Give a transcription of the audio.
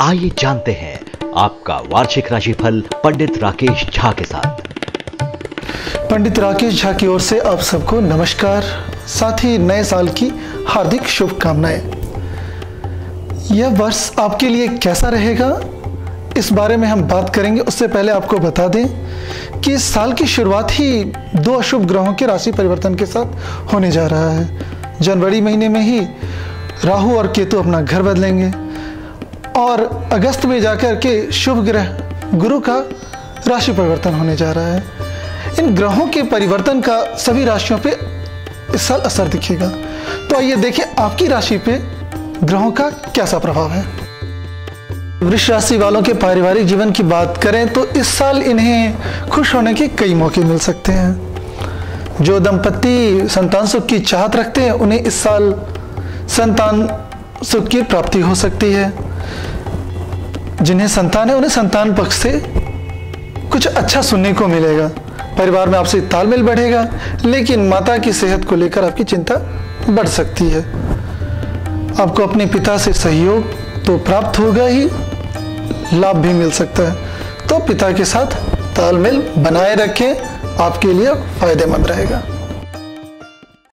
आइए जानते हैं आपका वार्षिक राशिफल पंडित राकेश झा के साथ। पंडित राकेश झा की ओर से आप सबको नमस्कार। साथ ही नए साल की हार्दिक शुभकामनाएँ। यह वर्ष आपके लिए कैसा रहेगा? इस बारे में हम बात करेंगे। उससे पहले आपको बता दें कि इस साल की शुरुआत ही दो अशुभ ग्रहों के राशि परिवर्तन के साथ होने जा रहा है। जनवरी महीने में ही राहु और केतु अपना घर बदलेंगे। और अगस्त में जाकर के शुभ ग्रह गुरु का राशि परिवर्तन होने जा रहा है। इन ग्रहों के परिवर्तन का सभी राशियों पे इस साल असर दिखेगा। तो आइए देखें आपकी राशि पे ग्रहों का कैसा प्रभाव है। वृक्ष राशि वालों के पारिवारिक जीवन की बात करें तो इस साल इन्हें खुश होने के कई मौके मिल सकते हैं। जो दंपति संतान सुख की चाहत रखते हैं, उन्हें इस साल संतान सुख की प्राप्ति हो सकती है। जिन्हें संतान है, उन्हें संतान पक्ष से कुछ अच्छा सुनने को मिलेगा। परिवार में आपसे तालमेल बढ़ेगा, लेकिन माता की सेहत को लेकर आपकी चिंता बढ़ सकती है। आपको अपने पिता से सहयोग तो प्राप्त होगा ही, लाभ भी मिल सकता है। तो पिता के साथ तालमेल बनाए रखें, आपके लिए फ़ायदेमंद रहेगा।